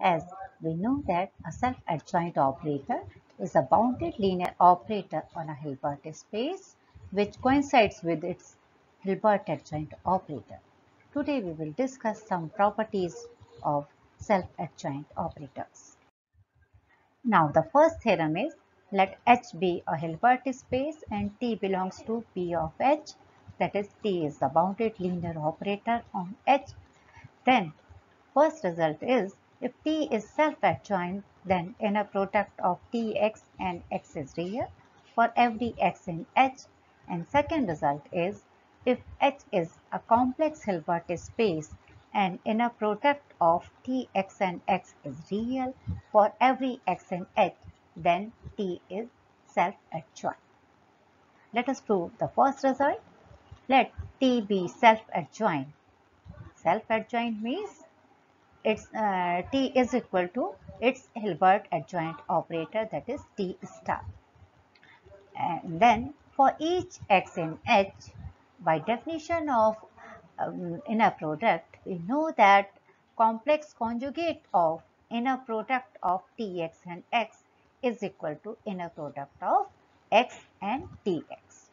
as we know that a self-adjoint operator is a bounded linear operator on a Hilbert space which coincides with its Hilbert adjoint operator. Today we will discuss some properties of self-adjoint operators. Now the first theorem is let H be a Hilbert space and T belongs to P of H that is T is the bounded linear operator on H. Then first result is if T is self-adjoint, then inner product of Tx and x is real for every x in H. And second result is if H is a complex Hilbert space and inner product of Tx and x is real for every x in H, then T is self-adjoint. Let us prove the first result. Let T be self-adjoint. Self-adjoint means its uh, T is equal to its Hilbert adjoint operator that is T star. And then for each x in H, by definition of um, inner product, we know that complex conjugate of inner product of Tx and x is equal to inner product of x and Tx.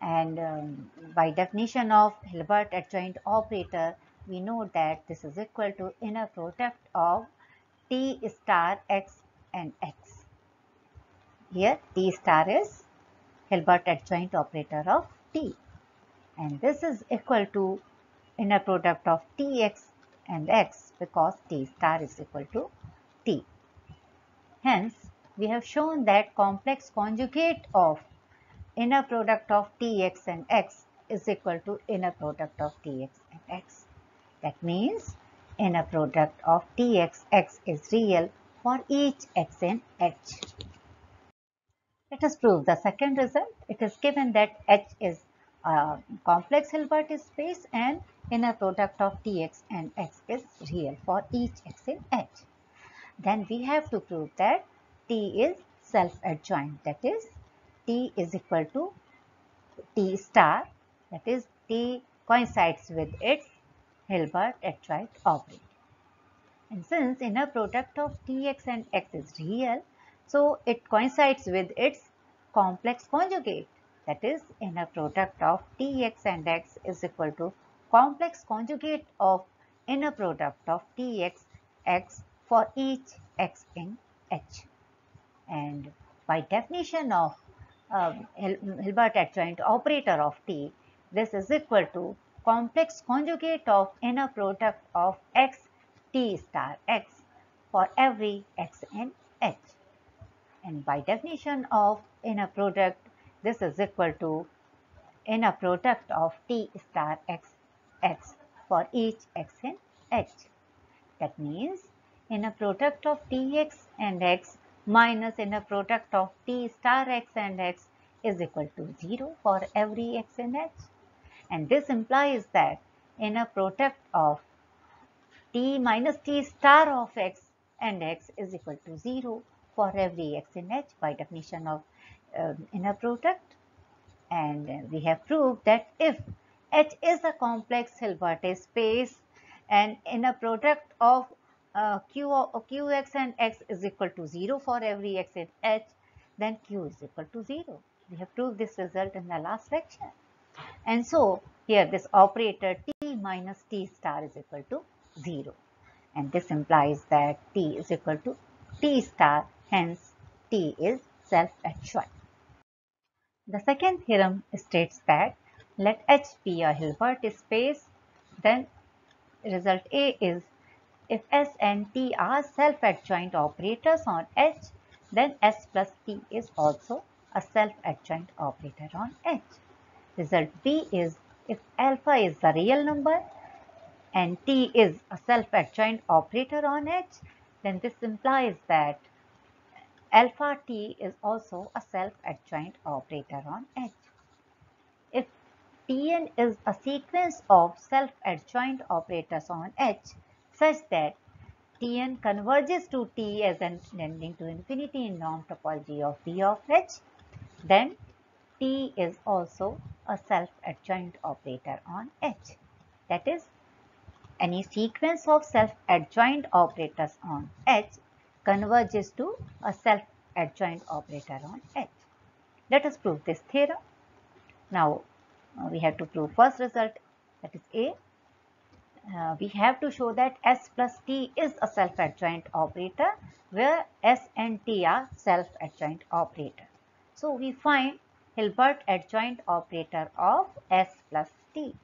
And um, by definition of Hilbert adjoint operator, we know that this is equal to inner product of T star x and x. Here T star is Hilbert adjoint operator of T and this is equal to inner product of Tx and x because T star is equal to T. Hence, we have shown that complex conjugate of inner product of Tx and x is equal to inner product of Tx and x. That means inner product of Tx is real for each x in H. Let us prove the second result. It is given that H is a complex Hilbert space and inner product of Tx and x is real for each x in H. Then we have to prove that T is self-adjoint. That is, T is equal to T star. That is, T coincides with its Hilbert adjoint operator. And since inner product of Tx and x is real, so it coincides with its complex conjugate. That is, inner product of Tx and x is equal to complex conjugate of inner product of Tx x for each x in H. And by definition of um, Hilbert adjoint operator of T, this is equal to complex conjugate of inner product of x t star x for every x in H. And by definition of inner product, this is equal to inner product of t star x x for each x in H. That means inner product of tx and x minus inner product of t star x and x is equal to 0 for every x in H and this implies that inner product of t minus t star of x and x is equal to 0 for every x in h by definition of uh, inner product and uh, we have proved that if h is a complex Hilbert space and inner product of uh, q, qx and x is equal to 0 for every x in h then q is equal to 0. We have proved this result in the last lecture. And so here this operator t minus t star is equal to 0. And this implies that t is equal to t star, hence t is self-adjoint. The second theorem states that let H be a Hilbert space, then result A is if S and T are self-adjoint operators on H, then S plus T is also a self-adjoint operator on H. Result B is if alpha is the real number and T is a self-adjoint operator on H, then this implies that alpha T is also a self-adjoint operator on H. If Tn is a sequence of self-adjoint operators on H such that Tn converges to T as an tending to infinity in norm topology of V of H, then T is also a self-adjoint operator on H. That is, any sequence of self-adjoint operators on H converges to a self-adjoint operator on H. Let us prove this theorem. Now, uh, we have to prove first result that is A. Uh, we have to show that S plus T is a self-adjoint operator where S and T are self-adjoint operator. So, we find Hilbert adjoint operator of S plus T.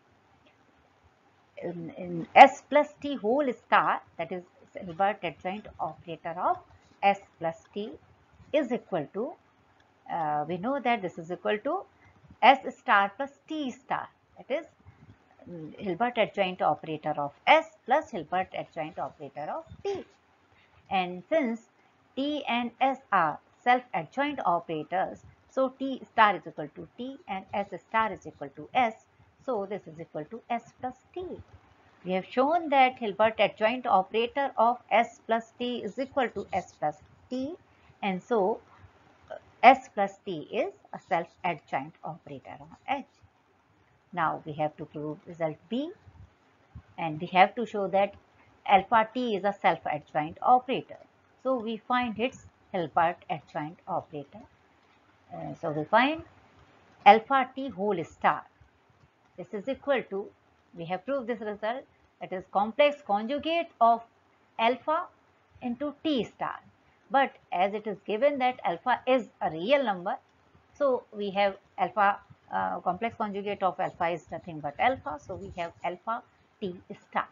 In, in S plus T whole star that is Hilbert adjoint operator of S plus T is equal to uh, we know that this is equal to S star plus T star that is um, Hilbert adjoint operator of S plus Hilbert adjoint operator of T and since T and S are self adjoint operators so T star is equal to T and S star is equal to S. So this is equal to S plus T. We have shown that Hilbert adjoint operator of S plus T is equal to S plus T and so uh, S plus T is a self-adjoint operator on H. Now we have to prove result B and we have to show that alpha T is a self-adjoint operator. So we find its Hilbert adjoint operator so we find alpha t whole star. This is equal to, we have proved this result, that is complex conjugate of alpha into t star. But as it is given that alpha is a real number, so we have alpha, uh, complex conjugate of alpha is nothing but alpha. So we have alpha t star.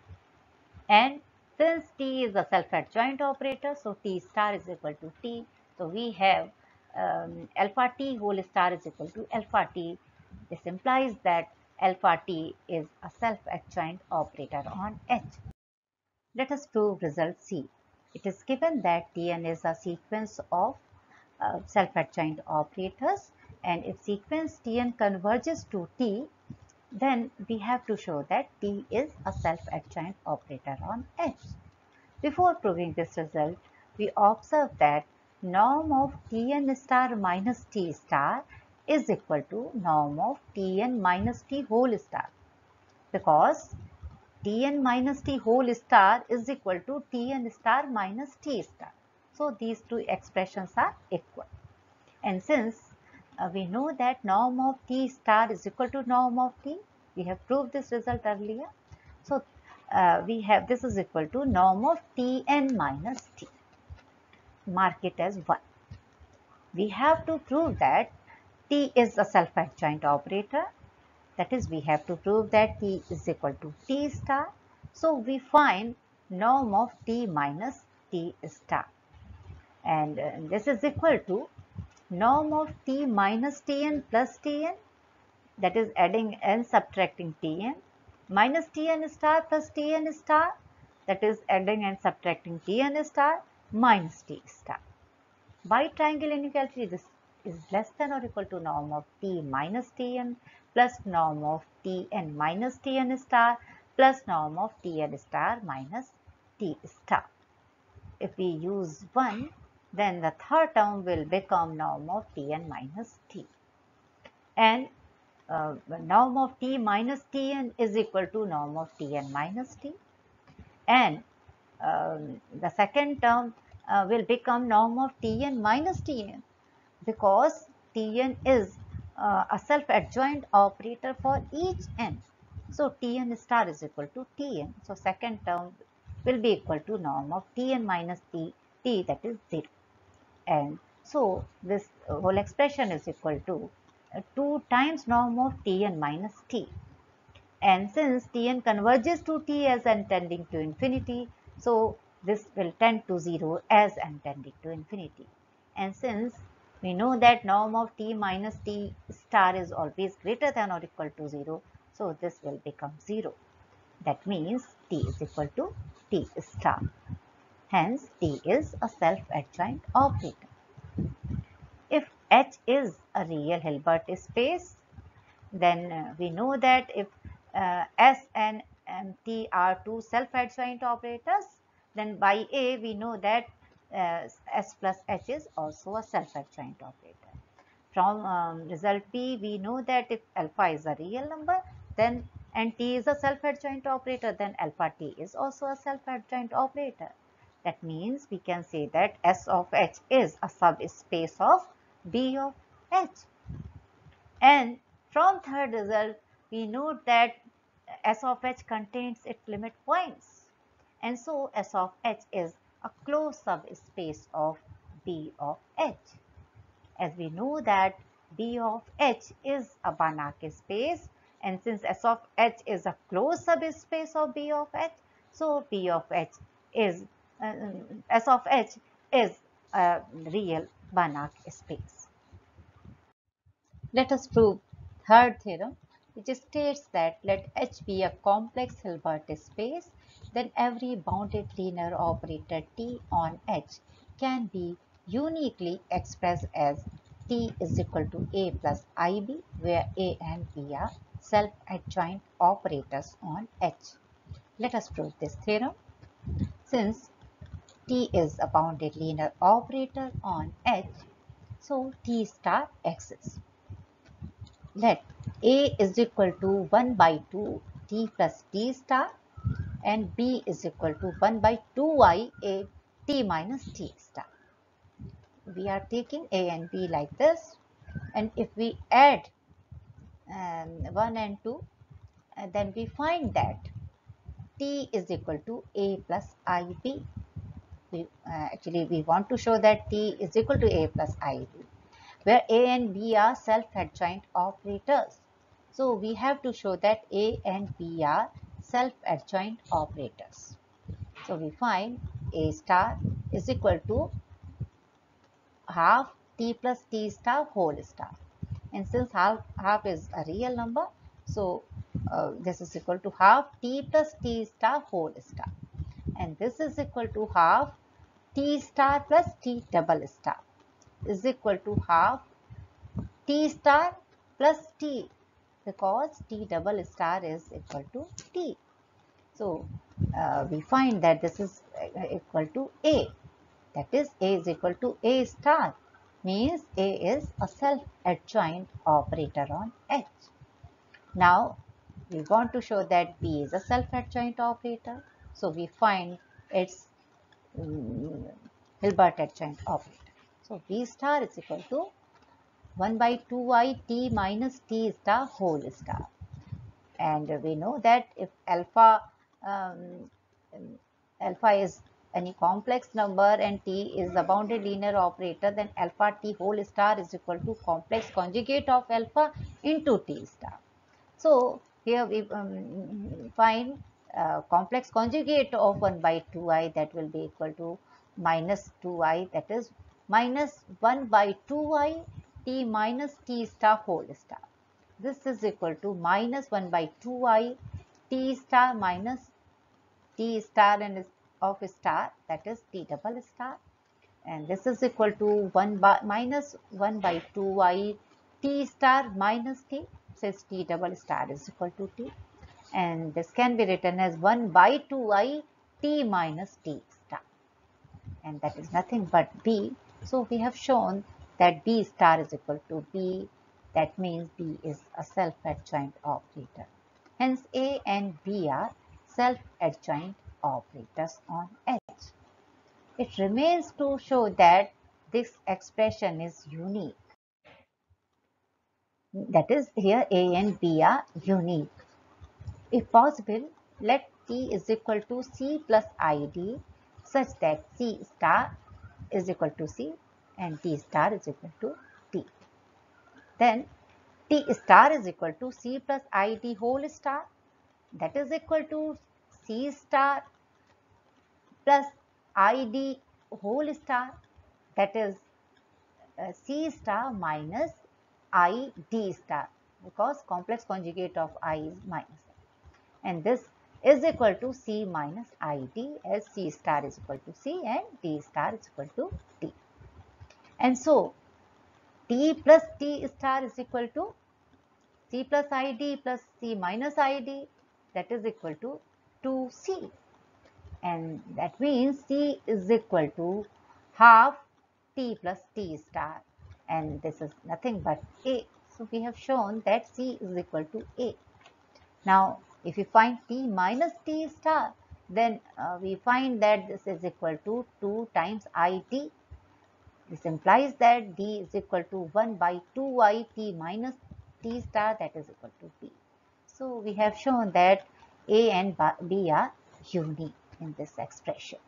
And since t is a self-adjoint operator, so t star is equal to t. So we have um, alpha t whole star is equal to alpha t. This implies that alpha t is a self-adjoint operator on H. Let us prove result C. It is given that Tn is a sequence of uh, self-adjoint operators and if sequence Tn converges to T, then we have to show that T is a self-adjoint operator on H. Before proving this result, we observe that norm of Tn star minus T star is equal to norm of Tn minus T whole star because Tn minus T whole star is equal to Tn star minus T star. So these two expressions are equal. And since uh, we know that norm of T star is equal to norm of T, we have proved this result earlier. So uh, we have this is equal to norm of Tn minus T mark it as 1. We have to prove that T is a self-adjoint operator. That is, we have to prove that T is equal to T star. So, we find norm of T minus T star. And uh, this is equal to norm of T minus Tn plus Tn that is adding and subtracting Tn minus Tn star plus Tn star that is adding and subtracting Tn star minus t star. By triangle inequality, this is less than or equal to norm of t minus tn plus norm of tn minus tn star plus norm of tn star minus t star. If we use 1, then the third term will become norm of tn minus t. And uh, norm of t minus tn is equal to norm of tn minus t. And um, the second term uh, will become norm of Tn minus Tn because Tn is uh, a self-adjoint operator for each n. So Tn star is equal to Tn. So second term will be equal to norm of Tn minus T, T that is 0. And so this whole expression is equal to uh, 2 times norm of Tn minus T. And since Tn converges to T as n tending to infinity, so this will tend to 0 as n tending to infinity. And since we know that norm of t minus t star is always greater than or equal to 0, so this will become 0. That means t is equal to t star. Hence, t is a self-adjoint operator. If H is a real Hilbert space, then uh, we know that if uh, S and T are two self-adjoint operators, then by A we know that uh, S plus H is also a self-adjoint operator. From um, result B we know that if alpha is a real number then and T is a self-adjoint operator, then alpha T is also a self-adjoint operator. That means we can say that S of H is a subspace of B of H. And from third result, we note that S of H contains its limit points. And so S of H is a closed subspace of B of H. As we know that B of H is a Banach space and since S of H is a closed subspace of B of H, so B of H is uh, S of H is a real Banach space. Let us prove third theorem which states that let H be a complex Hilbert space then every bounded linear operator T on H can be uniquely expressed as T is equal to A plus IB where A and B are self-adjoint operators on H. Let us prove this theorem. Since T is a bounded linear operator on H, so T star exists. Let A is equal to 1 by 2 T plus T star and B is equal to 1 by 2i A T minus T star. We are taking A and B like this and if we add um, 1 and 2 uh, then we find that T is equal to A plus IB. We, uh, actually we want to show that T is equal to A plus IB where A and B are self-adjoint operators. So we have to show that A and B are self-adjoint operators. So we find A star is equal to half T plus T star whole star. And since half, half is a real number, so uh, this is equal to half T plus T star whole star. And this is equal to half T star plus T double star is equal to half T star plus T because T double star is equal to T. So, uh, we find that this is uh, equal to A. That is A is equal to A star means A is a self-adjoint operator on H. Now, we want to show that B is a self-adjoint operator. So, we find its um, Hilbert adjoint operator. So V star is equal to 1 by 2i t minus t star whole star. And we know that if alpha um, alpha is any complex number and t is the bounded linear operator then alpha t whole star is equal to complex conjugate of alpha into t star. So here we um, find uh, complex conjugate of 1 by 2i that will be equal to minus 2i that is minus 1 by 2i t minus t star whole star. This is equal to minus 1 by 2i t star minus t star and of star that is t double star. And this is equal to 1 by minus 1 by 2i t star minus t says t double star is equal to t. And this can be written as 1 by 2i t minus t star. And that is nothing but b. So we have shown that B star is equal to B. That means B is a self-adjoint operator. Hence A and B are self-adjoint operators on H. It remains to show that this expression is unique. That is here A and B are unique. If possible, let T is equal to C plus ID such that C star is equal to C and T star is equal to T. Then T star is equal to C plus ID whole star that is equal to C star plus ID whole star that is uh, C star minus ID star because complex conjugate of I is minus and this is equal to C minus ID as C star is equal to C and D star is equal to T. And so T plus T star is equal to C plus ID plus C minus ID that is equal to 2C. And that means C is equal to half T plus T star and this is nothing but A. So we have shown that C is equal to A. Now, if you find t minus t star, then uh, we find that this is equal to 2 times it. This implies that d is equal to 1 by 2it minus t star that is equal to t. So, we have shown that a and b are unique in this expression.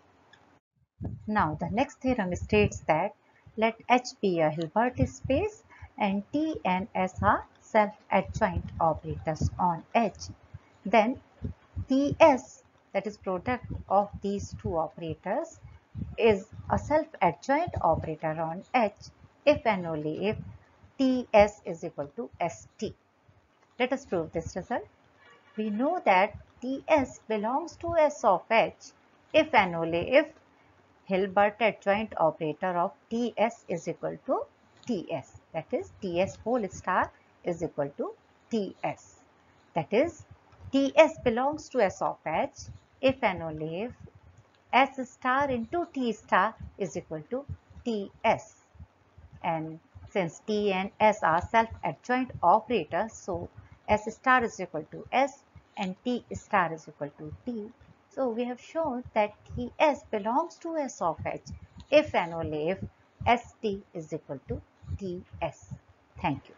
Now, the next theorem states that let H be a Hilbert space and T and S are self-adjoint operators on H. Then TS that is product of these two operators is a self-adjoint operator on H if and only if TS is equal to ST. Let us prove this result. We know that TS belongs to S of H if and only if Hilbert adjoint operator of TS is equal to TS. That is TS whole star is equal to TS. That is TS belongs to S of H if and only if S star into T star is equal to TS. And since T and S are self-adjoint operators, so S star is equal to S and T star is equal to T. So we have shown that Ts belongs to S of H if and only if St is equal to Ts. Thank you.